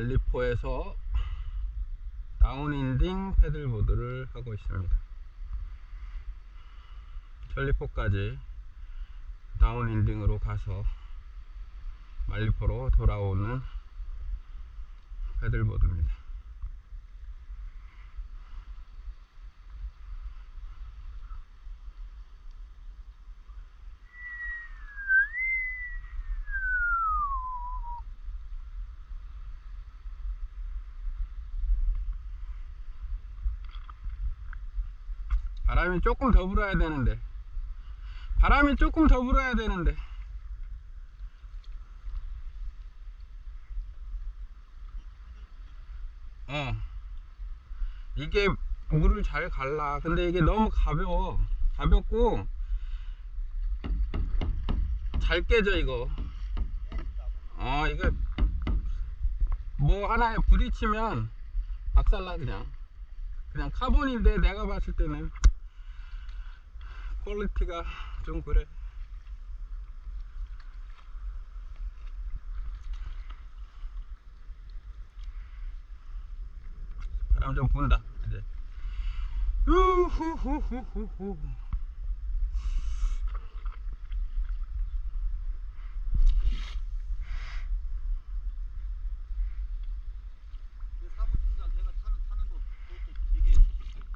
말리포에서 다운인딩 패들보드를 하고 있습니다. 전리포까지 다운인딩으로 가서 말리포로 돌아오는 패들보드입니다. 바람이 조금 더 불어야 되는데. 바람이 조금 더 불어야 되는데. 어. 이게 물을 잘 갈라. 근데 이게 너무 가벼워. 가볍고 잘 깨져 이거. 어 이거 뭐 하나에 부딪히면 박살나 그냥. 그냥 카본인데 내가 봤을 때는 퀄리티가 좀 그래. 바람 좀 분다. 이제. 우후후후후후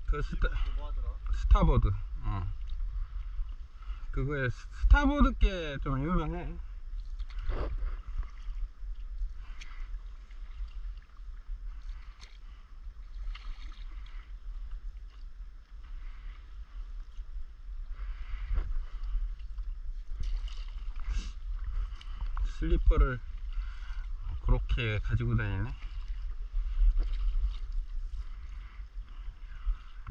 그그 스타, 뭐? 스타보드. 어. 그거에 스- 스타보드께 좀 유명해 슬리퍼를 그렇게 가지고 다니네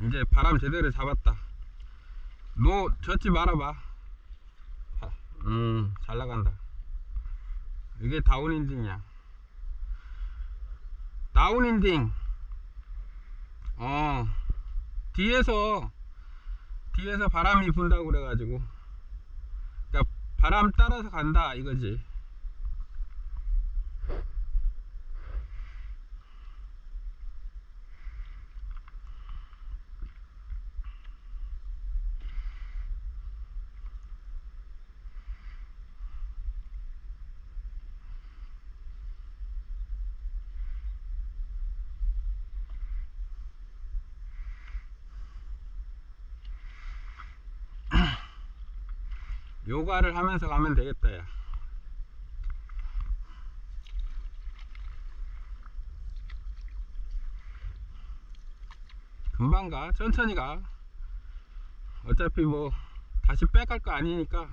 이제 바람 제대로 잡았다. 노 젓지 말아봐. 음, 잘 나간다. 이게 downwinding이야. Downwinding. 어, 뒤에서, 뒤에서 바람이 분다고 그래가지고. 그러니까 바람 따라서 간다, 이거지. 요가를 하면서 가면 되겠다, 야. 금방 가, 천천히 가. 어차피 뭐, 다시 빼갈 거 아니니까.